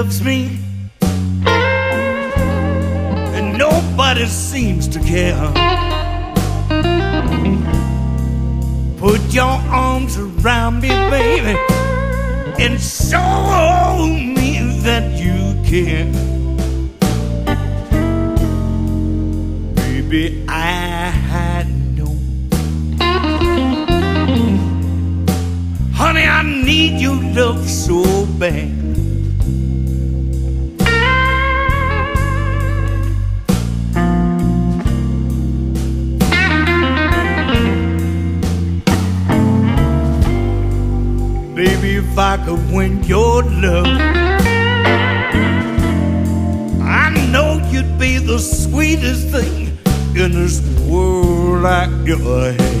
loves me, and nobody seems to care. Put your arms around me, baby, and show me that you care. Baby, I know. Honey, I need your love so bad. Baby, if I could win your love, I know you'd be the sweetest thing in this world I ever had.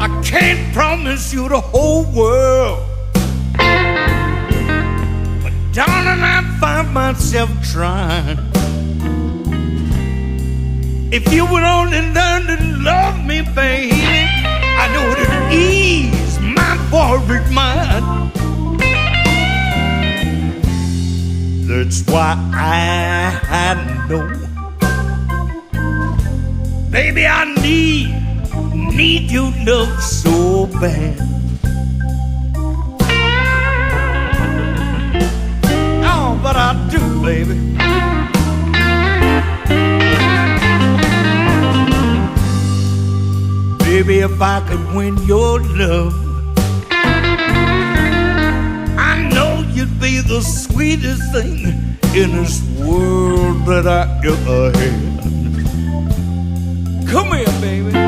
I can't promise you the whole world. But darling, I find myself trying. If you would only learn to love me, baby, I know it'd ease my worried mind. That's why I know. Baby, I need, need your love so bad. Oh, but I do, baby. Baby, if I could win your love, I know you'd be the sweetest thing in this world that I ever had. Come here, baby.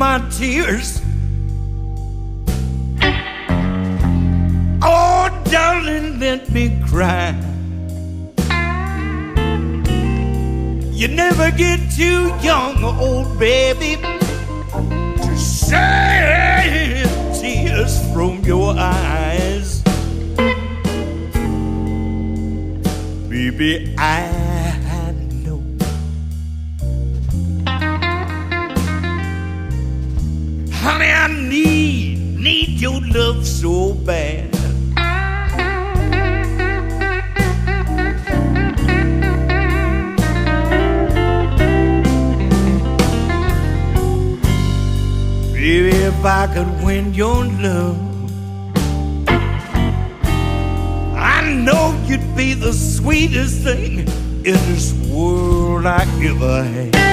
My tears. Oh, darling, let me cry. You never get too young, old baby, to shed tears from your eyes. Baby, I Honey, I need, need your love so bad. Baby, if I could win your love, I know you'd be the sweetest thing in this world I ever had.